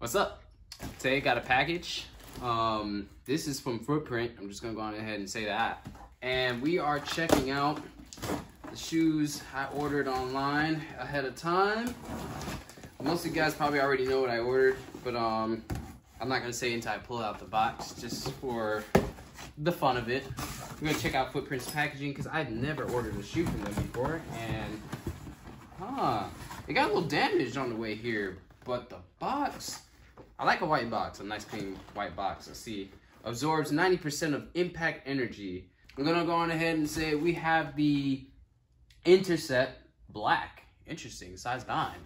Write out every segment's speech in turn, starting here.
What's up? Today got a package. Um, this is from Footprint. I'm just gonna go on ahead and say that. And we are checking out the shoes I ordered online ahead of time. Most of you guys probably already know what I ordered, but um, I'm not gonna say until I pull out the box, just for the fun of it. We're gonna check out Footprint's packaging because I've never ordered a shoe from them before, and huh, it got a little damaged on the way here, but the box, I like a white box, a nice clean white box. Let's see, absorbs 90% of impact energy. I'm gonna go on ahead and say we have the Intercept Black. Interesting, size nine.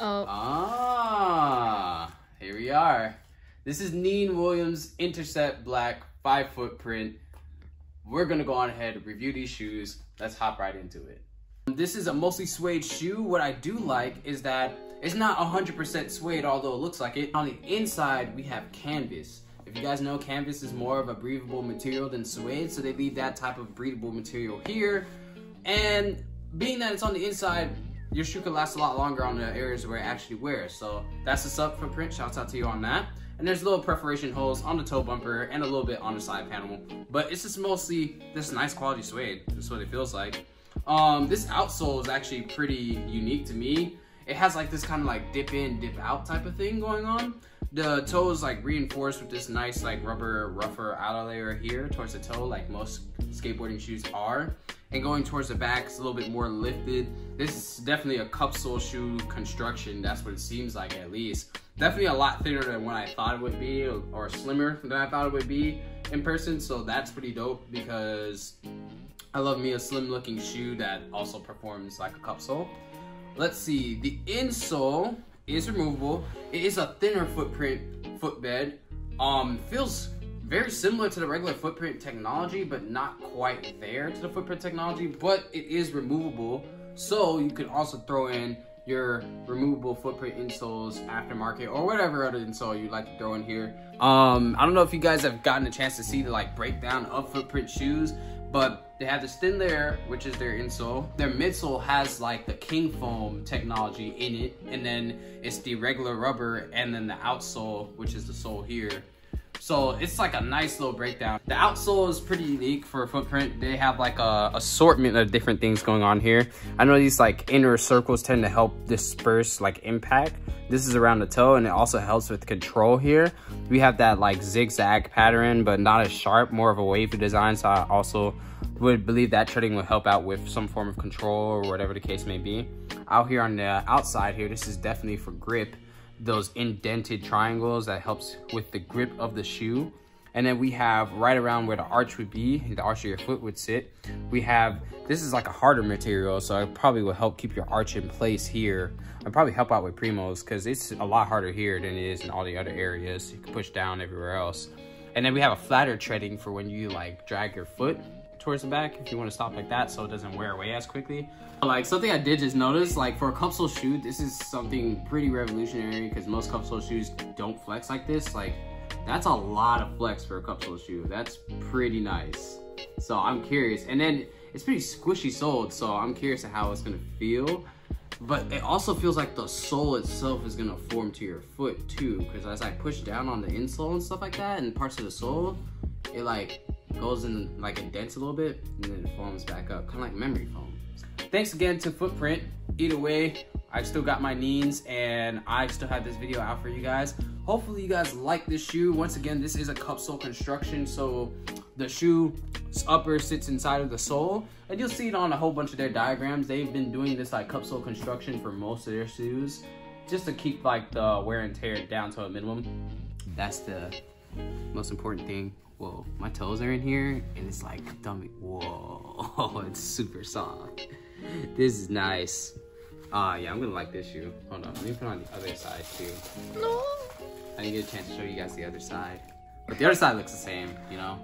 Oh, Ah, here we are. This is Neen Williams Intercept Black 5 footprint. We're gonna go on ahead and review these shoes. Let's hop right into it. This is a mostly suede shoe. What I do like is that it's not 100% suede, although it looks like it. On the inside, we have canvas. If you guys know, canvas is more of a breathable material than suede, so they leave that type of breathable material here. And being that it's on the inside, your shoe could last a lot longer on the areas where it actually wears. So that's the sub footprint. Shouts out to you on that. And there's little perforation holes on the toe bumper and a little bit on the side panel. But it's just mostly this nice quality suede. That's what it feels like. Um, this outsole is actually pretty unique to me. It has like this kind of like dip in, dip out type of thing going on. The toe is like reinforced with this nice like rubber rougher outer layer here towards the toe like most skateboarding shoes are. And going towards the back, it's a little bit more lifted. This is definitely a cup sole shoe construction. That's what it seems like at least. Definitely a lot thinner than what I thought it would be or, slimmer than I thought it would be in person. So that's pretty dope because I love me a slim looking shoe that also performs like a cup sole. Let's see, the insole is removable. It is a thinner footprint footbed. Um, feels very similar to the regular footprint technology, but not quite there to the footprint technology, but it is removable. So you can also throw in your removable footprint insoles aftermarket or whatever other insole you'd like to throw in here. Um, I don't know if you guys have gotten a chance to see the like breakdown of footprint shoes, but they have this thin layer, which is their insole. Their midsole has like the king foam technology in it, and then it's the regular rubber, and then the outsole, which is the sole here. So it's like a nice little breakdown. The outsole is pretty unique for a footprint. They have like a assortment of different things going on here. I know these like inner circles tend to help disperse like impact. This is around the toe and it also helps with control here. We have that like zigzag pattern, but not as sharp, more of a wavy design. So I also would believe that treading will help out with some form of control or whatever the case may be. Out here on the outside here, this is definitely for grip those indented triangles that helps with the grip of the shoe. And then we have right around where the arch would be, the arch of your foot would sit. We have, this is like a harder material, so it probably will help keep your arch in place here. And probably help out with Primos because it's a lot harder here than it is in all the other areas. You can push down everywhere else. And then we have a flatter treading for when you like drag your foot towards the back if you want to stop like that so it doesn't wear away as quickly. Like something I did just notice, like for a cupsole shoe, this is something pretty revolutionary because most cupsole shoes don't flex like this. Like that's a lot of flex for a cupsole shoe. That's pretty nice. So I'm curious. And then it's pretty squishy soled, so I'm curious how it's gonna feel. But it also feels like the sole itself is gonna form to your foot too, because as I push down on the insole and stuff like that, and parts of the sole, it like goes in like indents a little bit, and then it forms back up, kind of like memory foam. Thanks again to Footprint. Either way, I still got my knees and I still have this video out for you guys. Hopefully you guys like this shoe. Once again, this is a cup sole construction, so the shoe upper sits inside of the sole and you'll see it on a whole bunch of their diagrams. They've been doing this like cup sole construction for most of their shoes just to keep like the wear and tear down to a minimum. That's the most important thing. Whoa, my toes are in here and it's like dummy. Whoa, it's super soft. This is nice. Ah, uh, yeah, I'm gonna like this shoe. Hold on, let me put on the other side too. no. I didn't get a chance to show you guys the other side. But the other side looks the same, you know?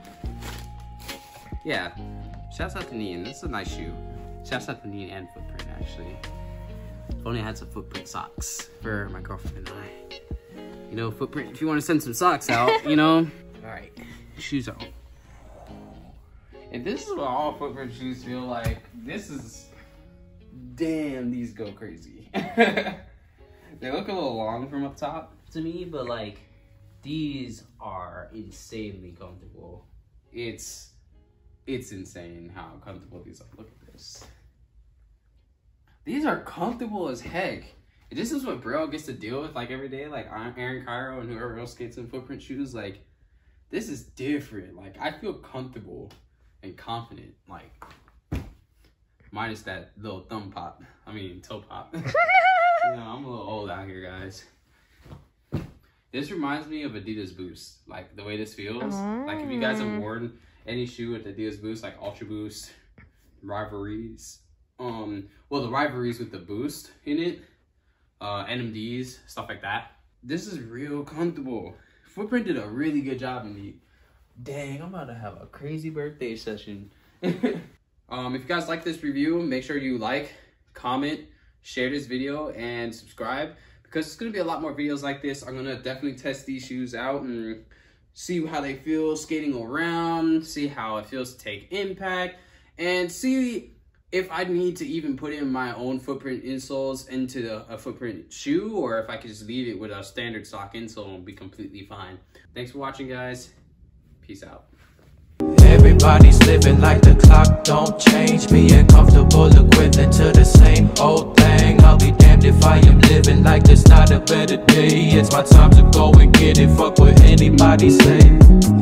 Yeah, shouts out to Neen. This is a nice shoe. Shouts out to Neen and Footprint, actually. If only I had some Footprint socks for my girlfriend and I. You know, Footprint, if you want to send some socks out, you know? All right, shoes on. And this is what all Footprint shoes feel like. This is damn, these go crazy. they look a little long from up top. to me, but like these are insanely comfortable. It's it's insane how comfortable these are. Look at this. These are comfortable as heck. This is what Braille gets to deal with like every day. Like I'm Aaron Kyro and whoever else skates in footprint shoes. Like this is different. Like I feel comfortable and confident. Like minus that little thumb pop. I mean toe pop. you know, I'm a little old out here, guys. This reminds me of Adidas Boost. Like the way this feels. Like if you guys have worn any shoe with Adidas Boost, like Ultra Boost, Rivalries. Um, well, the Rivalries with the Boost in it, uh, NMDs, stuff like that. This is real comfortable. Footprint did a really good job in the. Dang, I'm about to have a crazy birthday session. um, if you guys like this review, make sure you like, comment, share this video, and subscribe because it's gonna be a lot more videos like this. I'm gonna definitely test these shoes out and see how they feel skating around, see how it feels to take impact, and see if I need to even put in my own footprint insoles into the, a footprint shoe or if I could just leave it with a standard sock insole and be completely fine. Thanks for watching, guys. Peace out. Everybody's living like the clock don't change Being comfortable to the same old thing I'll be damned if I am living like there's not a better day It's my time to go and get it, fuck what anybody say